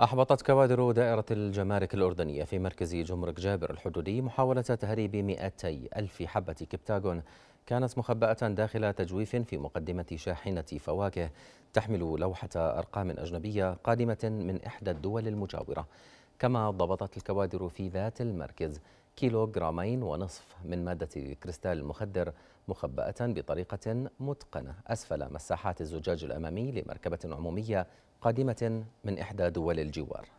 أحبطت كوادر دائرة الجمارك الأردنية في مركز جمرك جابر الحدودي محاولة تهريب 200 ألف حبة كبتاغون. كانت مخبأة داخل تجويف في مقدمة شاحنة فواكه تحمل لوحة أرقام أجنبية قادمة من إحدى الدول المجاورة. كما ضبطت الكوادر في ذات المركز كيلو جرامين ونصف من مادة كريستال المخدر مخبأة بطريقة متقنة. أسفل مساحات الزجاج الأمامي لمركبة عمومية قادمة من إحدى دول الجوار.